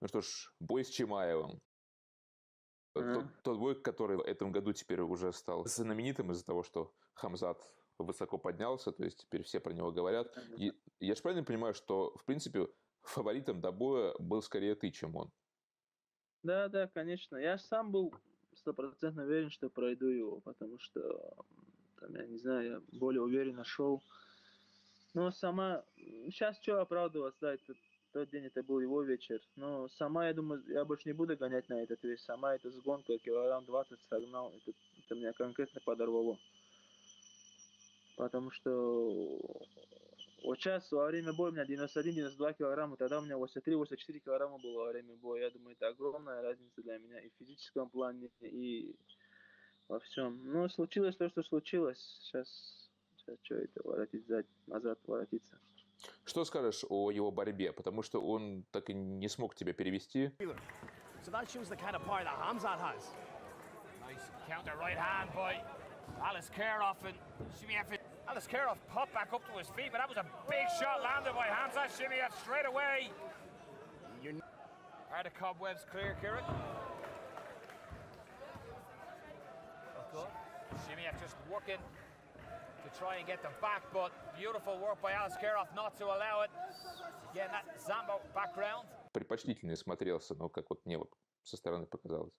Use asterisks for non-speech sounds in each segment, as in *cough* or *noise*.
Ну что ж, бой с Чимаевым. Ага. Тот, тот бой, который в этом году теперь уже стал знаменитым из-за того, что Хамзат высоко поднялся, то есть теперь все про него говорят. И я же правильно понимаю, что, в принципе, фаворитом до боя был скорее ты, чем он? Да, да, конечно. Я сам был стопроцентно уверен, что пройду его, потому что, там, я не знаю, я более уверенно шел. Но сама... Сейчас что оправдываться, да, это, тот день это был его вечер. Но сама, я думаю, я больше не буду гонять на этот вес. Сама эта сгонка, килограмм 20 согнал, это, это меня конкретно подорвало. Потому что вот сейчас во время боя у меня 91-92 килограмма, тогда у меня 83-84 килограмма было во время боя. Я думаю, это огромная разница для меня и в физическом плане, и во всем. Но случилось то, что случилось. Сейчас, сейчас что это, воротить назад воротиться. Что скажешь о его борьбе? Потому что он так и не смог тебя перевести. So that shows the kind of power that Hamzat has. Nice counter right hand by Alice Kerhoff and Shimiev. Alice Kerhoff popped back up to his feet, but that was a big shot landed by Hamzat Shimiev straight away. You are the cobwebs clear, Kieran? Good. Shimiev just working to try and get the back, but beautiful work by Alice Kerhoff not to allow it. Again, that Zambo background. Предпочтительнее смотрелся, но как вот мне вот со стороны показалось.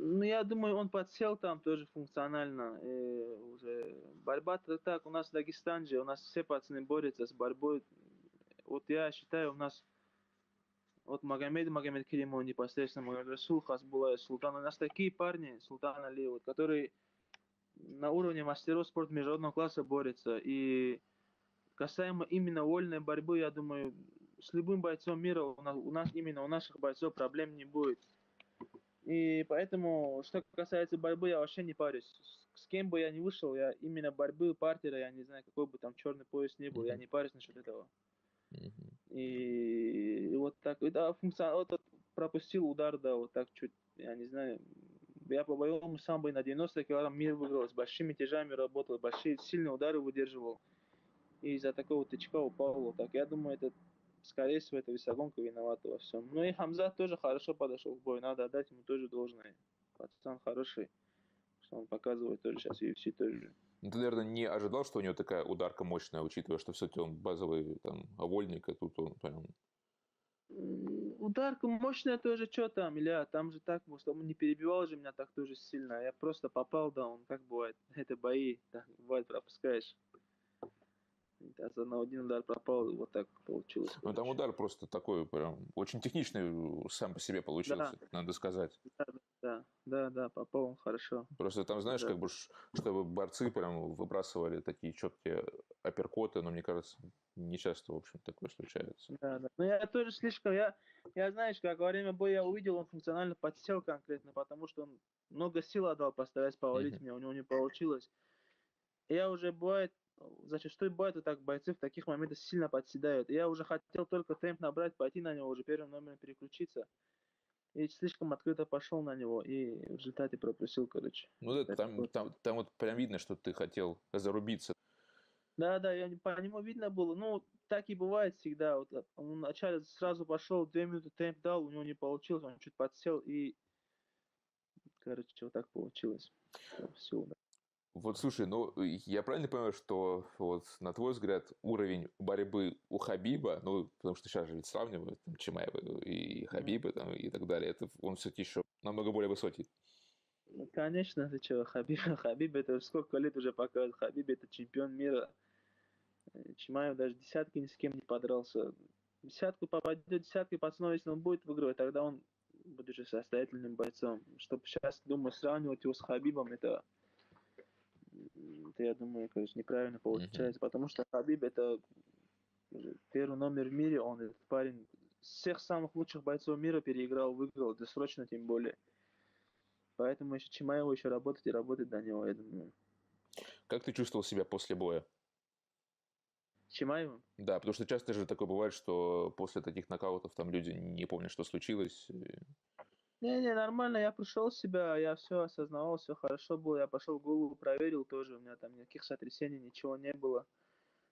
Ну, я думаю, он подсел там тоже функционально. И уже борьба-то так, у нас в Дагестане, у нас все пацаны борются с борьбой. Вот я считаю, у нас вот Магомед, Магомед Керимов, непосредственно Магомед Расул, Хасбулай, Султан. У нас такие парни, Султан Али, вот, которые на уровне мастеров спорта международного класса борются. И касаемо именно вольной борьбы, я думаю, с любым бойцом мира у нас, у нас именно у наших бойцов проблем не будет. И поэтому, что касается борьбы, я вообще не парюсь. С, с кем бы я ни вышел, я именно борьбы, партера, я не знаю, какой бы там черный пояс ни был, я не парюсь насчет этого. И, и вот так, и да, функцион... вот, вот пропустил удар, да, вот так чуть, я не знаю, я по боевому самбо на 90 килограмм мир выиграл, с большими тяжами работал, большие сильные удары выдерживал. И из-за такого тычка упал так. Я думаю, это, скорее всего, это весогонка виновата во всем. Ну и Хамзат тоже хорошо подошел к бою, надо отдать ему тоже должное. Пацан хороший, что он показывает тоже сейчас UFC тоже. Ну, ты, наверное, не ожидал, что у него такая ударка мощная, учитывая, что все-таки он базовый там вольник, а тут он прям... Ударка мощная тоже, что там, Илья, там же так, может, он не перебивал же меня так тоже сильно, я просто попал, да, он как бывает, *laughs* это бои, так, бывает, пропускаешь. Я на один удар попал, и вот так получилось. Ну, там удар просто такой прям очень техничный сам по себе получился, Да. надо сказать. Да, да, да, да, попал он хорошо. Просто там, знаешь, Да. как бы, чтобы борцы прям выбрасывали такие четкие апперкоты, но мне кажется, не часто, в общем, такое случается. Да, да. Но я тоже слишком, я, я знаешь, как во время боя я увидел, он функционально подсел конкретно, потому что он много сил отдал, постараясь повалить Мгм. меня, у него не получилось. И я уже бывает, зачастую бывает вот так, бойцы в таких моментах сильно подседают. И я уже хотел только темп набрать, пойти на него, уже первым номером переключиться. И слишком открыто пошел на него, и в результате пропустил, короче. Ну да, там, там, там вот прям видно, что ты хотел зарубиться. Да, да, я, по нему видно было. Ну, так и бывает всегда. Вот э, он вначале сразу пошел, две минуты темп дал, у него не получилось, он чуть подсел и, короче, вот так получилось. Все, да. Вот слушай, ну я правильно понимаю, что вот на твой взгляд уровень борьбы у Хабиба, ну потому что сейчас же ведь сравнивают там, Чимаева и Хабиба там, и так далее, это он все-таки еще намного более высокий. Ну, конечно, ты что, Хабиб, *laughs* Хабиб это сколько лет уже показывает, Хабиб это чемпион мира. Э, Чимаев даже десятки ни с кем не подрался. Десятку попадет, десятки пацанов, если он будет выигрывать, тогда он будет уже состоятельным бойцом. Чтобы сейчас, думаю, сравнивать его с Хабибом, это, это я думаю, конечно, неправильно получается, потому что Хабиб это первый номер в мире, он этот парень всех самых лучших бойцов мира переиграл, выиграл, досрочно тем более. Поэтому еще Чимаеву еще работать и работать до него, я думаю. Как ты чувствовал себя после боя? Чимаеву? Да, потому что часто же такое бывает, что после таких нокаутов там люди не помнят, что случилось. И- Не-не, нормально, я пришел в себя, я все осознавал, все хорошо было, я пошел голову проверил тоже, у меня там никаких сотрясений, ничего не было.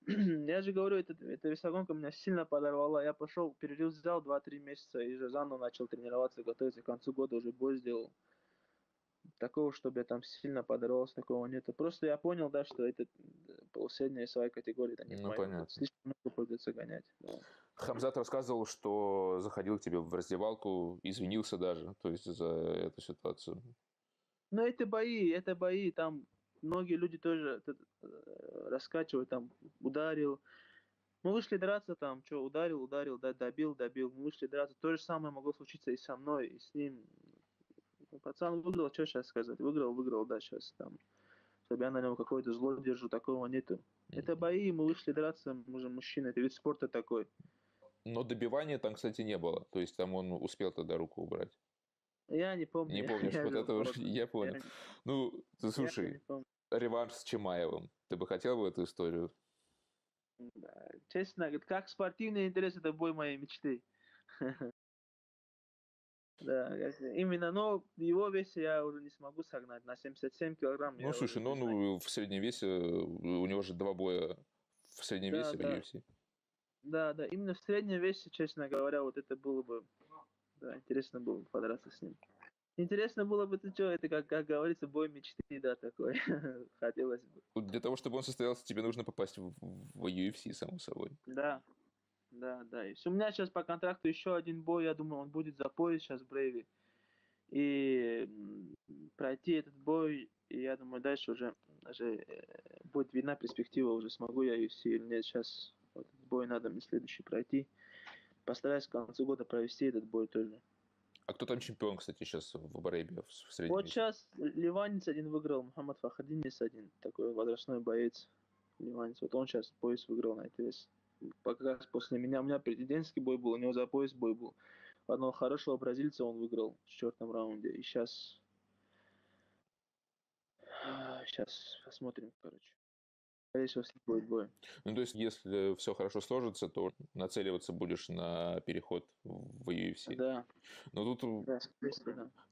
*clears throat* Я же говорю, это, эта весогонка меня сильно подорвала. Я пошел, перерыв взял 2-3 месяца и же заново начал тренироваться, готовиться. К концу года уже бой сделал. Такого, чтобы я там сильно подорвался, такого нет. Просто я понял, да, что это последняя своя категория. Это не Ну, понятно. Слишком много придется гонять. да. Хамзат рассказывал, что заходил к тебе в раздевалку, извинился даже, то есть за эту ситуацию. Но это бои, это бои, там многие люди тоже э, раскачивают, там ударил. Мы вышли драться там, что, ударил, ударил, да, добил, добил. Мы вышли драться. То же самое могло случиться и со мной, и с ним. Ну, Пацан выиграл, что сейчас сказать? Выиграл, выиграл, да, сейчас там. Чтобы я на нем какое-то зло держу, такого нету. Это бои, мы вышли драться, мы же мужчины, это вид спорта такой. Но добивания там, кстати, не было. То есть там он успел тогда руку убрать. Я не помню. Не помнишь, я вот же это уже, молодой. я понял. Я- Ну, ты я слушай, реванш с Чимаевым. Ты бы хотел бы эту историю? Да, Честно, как спортивный интерес, это бой моей мечты. *laughs* Да, именно, но его весе я уже не смогу согнать. На 77 килограмм я Ну, слушай, ну, ну, в среднем весе, э, у него же два боя в среднем Да, весе в. UFC. Да, да, именно в среднем весе, честно говоря, вот это было бы, да, интересно было бы подраться с ним. Интересно было бы, ты что, это, как, как говорится, бой мечты, да, такой. *laughs* Хотелось бы. Для того, чтобы он состоялся, тебе нужно попасть в, в UFC, само собой. Да, да, да. И. У меня сейчас по контракту еще один бой, я думаю, он будет за пояс сейчас в Брейве. И пройти этот бой, и я думаю, дальше уже даже э, будет видна перспектива, уже смогу я UFC или нет. Сейчас бой надо мне следующий пройти. Постараюсь к концу года провести этот бой тоже. А кто там чемпион, кстати, сейчас в Баребе в среднем Вот весе? сейчас ливанец один выиграл, Мухаммад Фахадинис один, такой возрастной боец. Ливанец. Вот он сейчас пояс выиграл на ИТС. Как раз после меня, у меня президентский бой был, у него за пояс бой был. Одного хорошего бразильца он выиграл в четвертом раунде. И сейчас... Сейчас *sighs* посмотрим, короче. Скорее всего, будет бой. Ну, то есть, если все хорошо сложится, то нацеливаться будешь на переход в UFC. Да, Но тут, да,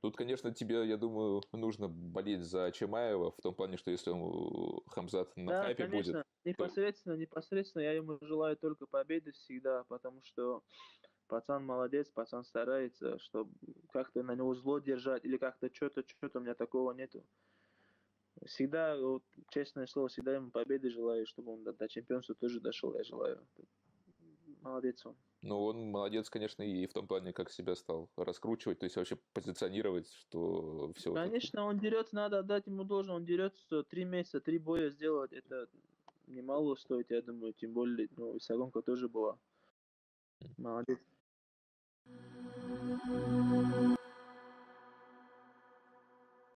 тут, конечно, тебе, я думаю, нужно болеть за Чимаева, в том плане, что если он, Хамзат на да, хайпе конечно, будет, непосредственно, непосредственно я ему желаю только победы всегда, потому что пацан молодец, пацан старается, чтобы как-то на него зло держать или как-то что-то, что-то у меня такого нету. Всегда, вот, честное слово, всегда ему победы желаю, чтобы он до, до чемпионства тоже дошел, я желаю. Молодец он. ну, он молодец, конечно, и в том плане, как себя стал раскручивать, то есть вообще позиционировать, что все. Конечно, он дерется, надо отдать ему должное, он дерется три месяца, три боя сделать, это немало стоит, я думаю, тем более, ну, весогонка тоже была. Молодец.